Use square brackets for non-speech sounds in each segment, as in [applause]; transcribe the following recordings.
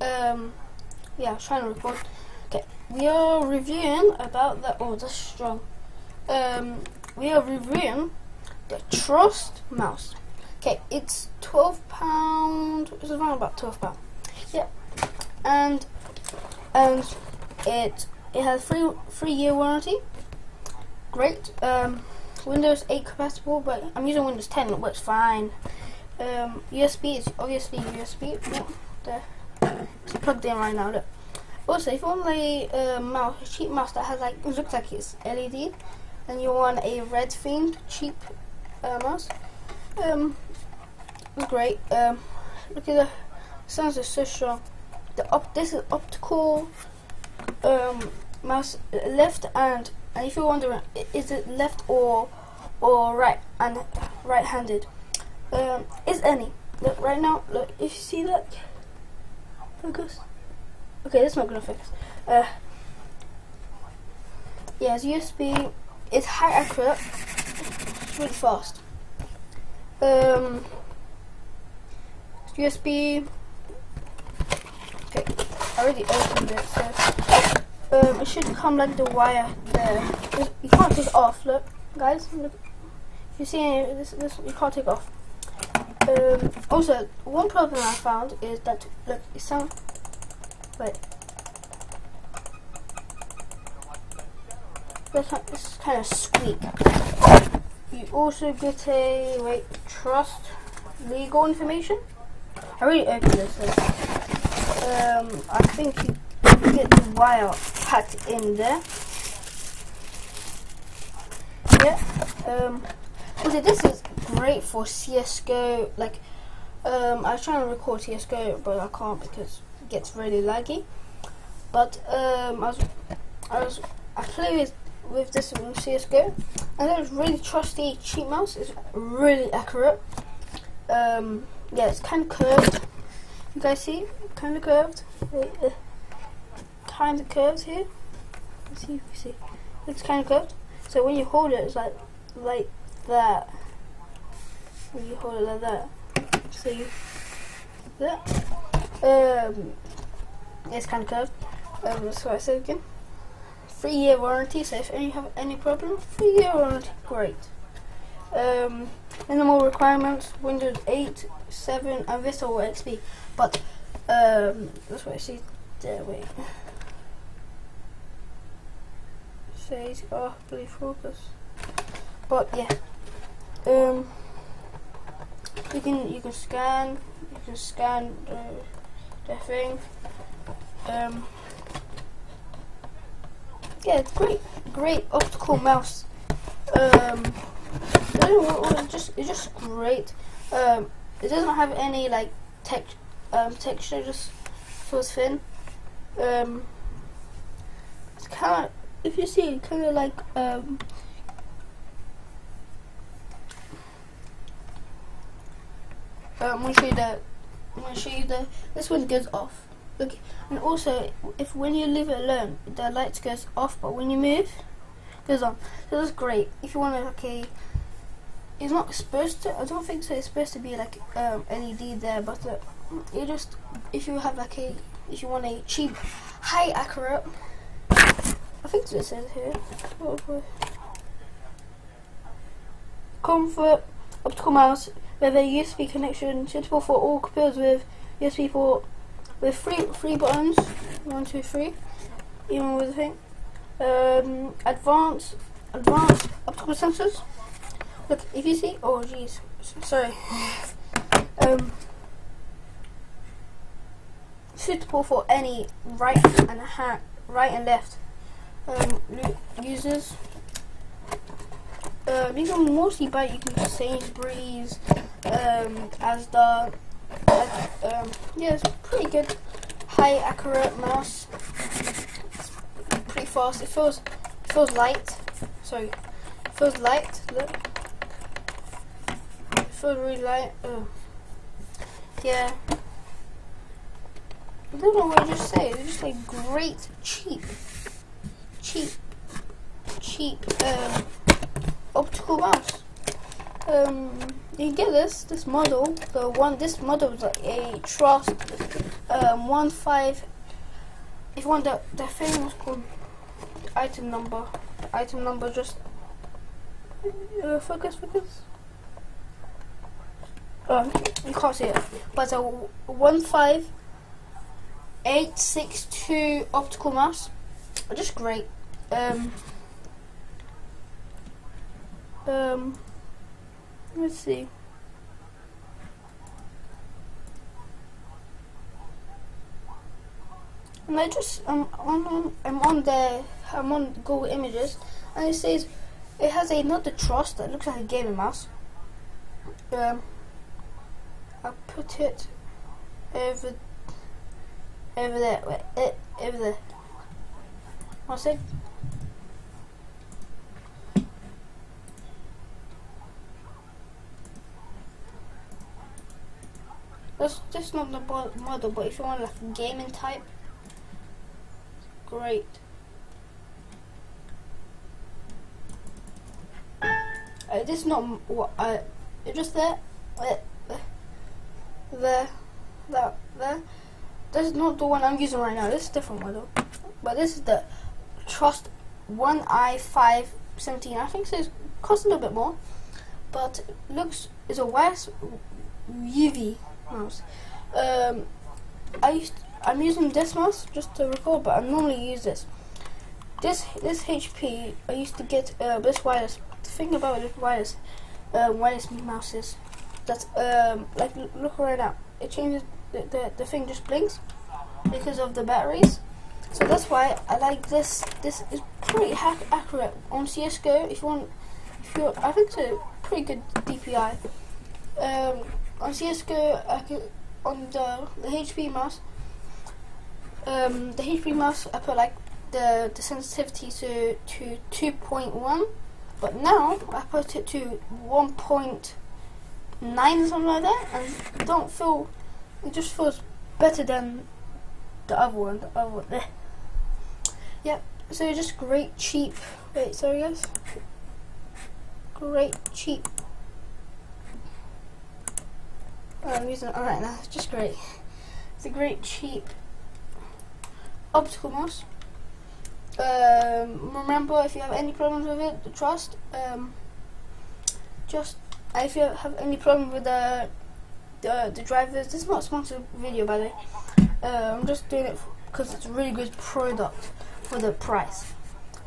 Um, yeah, I was trying to record. Okay, we are reviewing about the. Oh, that's strong. Um, we are reviewing the Trust mouse. Okay, it's twelve pound. It's around about twelve pound. Yeah, and and it it has three three year warranty. Great. Um, Windows 8 compatible, but I'm using Windows 10. It works fine. Um, USB is obviously USB. Yeah, there. It's plugged in right now. Look. Also, if you want a uh, mouse, cheap mouse that has like looks like it's LED, and you want a red themed cheap uh, mouse, um, great. Um, look at the sounds are so strong. The op this is optical um, mouse left and and if you're wondering is it left or or right and right-handed, um, is any. Look right now. Look if you see that. Focus. Okay, that's not gonna focus. Uh, yeah, it's USB. It's high accurate. It's really fast. Um, USB. Okay, I already opened it, so um, it should come like the wire there. You can't take it off. Look, guys. Look. You see this, this, you can't take off. Um, also, one problem I found is that look, it sounds. Wait. This kind- of squeak. You also get a wait trust legal information. I really opened this. Um, I think you you get the wire packed in there. Yeah. Um. This is great for CS:GO. Like, um, I was trying to record CS:GO, but I can't because it gets really laggy. But um, I was, I was, I play with with this in CS:GO, and it was really trusty cheat mouse. It's really accurate. Um, yeah, it's kind of curved. You guys see? Kind of curved. Uh, kind of curved here. Let's see if you see. It's kind of curved. So when you hold it, it's like like that. When you hold it like that, so you that. Um, it's kind of curved. Um, what I said again. Three year warranty. So if you have any problem, three year warranty. Great. Um, minimal requirements: Windows 8, 7, and Vista or XP. But um, that's what I see there. Wait. Says oh, please focus. But yeah, um, you can you can scan you can scan the, the thing. Um, yeah, great, great optical mouse. Um, it's just it's just great. Um, it doesn't have any like tech um, texture, just feels thin. Um, it's kind of if you see kind of like um. Um, I'm gonna show you the. I'm gonna show you the. This one goes off. Look, and also if when you leave it alone, the light goes off, but when you move, goes on. So that's great. If you want to, okay, it's not supposed to. I don't think so. It's supposed to be like um, LED there, but uh, you just if you have like a if you want a cheap, high accurate. I think it says here. Comfort optical mouse with a USB connection suitable for all computers with USB port with three three buttons. One, two, three. Even with a thing. Um, advanced advanced optical sensors. Look, if you see, oh jeez, sorry. [laughs] Um, suitable for any right and ha- right and left um, users. Um, you can mostly buy you can Sainsbury's, um, the Uh, um, yeah, it's pretty good, high accurate mouse. Pretty fast. It feels it feels light. Sorry, it feels light. Look, it feels really light. Oh. Yeah. I don't know what I just say. It's just like great, cheap, cheap, cheap um, optical mouse. Um, you get this this model. The one this model is like a Trust um, one five. If want the the thing was called item number. The item number just uh, focus focus. Oh, you can't see it, but a one five eight six two optical mouse. Just great. Um, um, let's see. And I just I'm on I'm on the I'm on Google Images and it says it has another trust that looks like a gaming mouse. Um, I put it over over there. Wait, it, over there. One sec. That's just not the model, but if you want like a gaming type, great. Uh, this is not what I. Uh, just there, uh, there, there, there. This is not the one I'm using right now. This is a different model, but this is the Trust One I Five Seventeen. I think it costs a little bit more, but looks is a wireless UV mouse. Um, I used I'm using this mouse just to record, but I normally use this. This this HP I used to get uh, this wireless. The thing about this wireless uh, wireless mouse is that um, like look right now. It changes the, the the thing just blinks because of the batteries. So that's why I like this. This is pretty accurate on CS:GO. If you want, if you I think it's a pretty good DPI. Um, on CSGO, I could, on the, the HP mouse, um, the HP mouse, I put like the, the sensitivity to, to 2.1, but now I put it to 1.9 or something like that, and don't feel, it just feels better than the other one, the other one, there. Yep, so just great cheap, wait, sorry guys, great cheap Oh, I'm using it right now. It's just great. It's a great cheap optical mouse. Um, remember, if you have any problems with it, trust. Um, just if you have any problem with the the, the drivers, this is not a sponsored video by the way. Uh, I'm just doing it because it's a really good product for the price.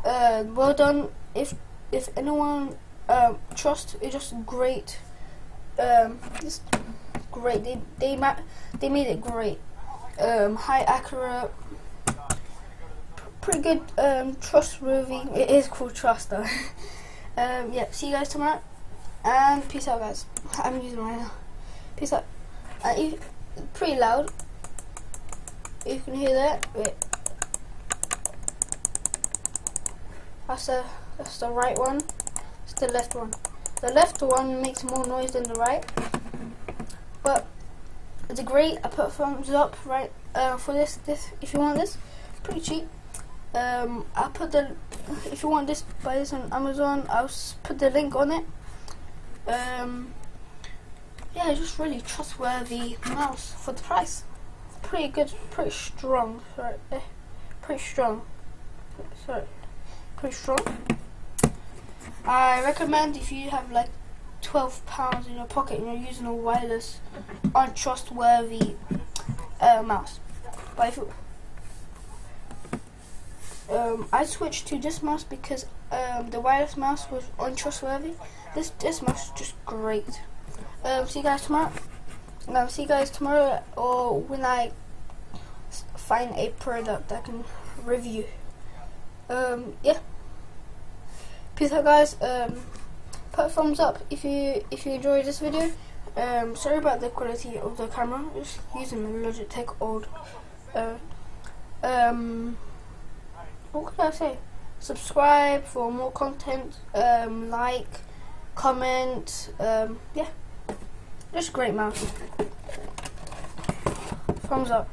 Uh, well done. If if anyone um, trust, it's just great. Um, just great. They they ma they made it great. Um, high accurate, pretty good. Um, trustworthy. It is called Trust though. [laughs] um, yeah. See you guys tomorrow, and peace out, guys. I'm using right now. Peace out. Uh, pretty loud. You can hear that. Wait. That's the that's the right one. It's the left one. The left one makes more noise than the right. It's great. I put thumbs up right uh, for this. This if you want this, pretty cheap. Um, I'll put the if you want this, buy this on Amazon. I'll put the link on it. Um, yeah, just really trustworthy mouse for the price. Pretty good, pretty strong. Sorry, eh, pretty strong. Sorry, pretty strong. I recommend if you have like 12 pounds in your pocket and you're using a wireless, untrustworthy uh, mouse. But if um, I switched to this mouse because um, the wireless mouse was untrustworthy. This this mouse is just great. Um, see you guys tomorrow. Um, see you guys tomorrow or when I find a product I can review. Um, yeah. Peace out, guys. Um, put a thumbs up if you if you enjoyed this video. Um, sorry about the quality of the camera. Just using the Logitech old. Uh, um, what can I say? Subscribe for more content. Um, like, comment. Um, yeah, just great mouse. Thumbs up.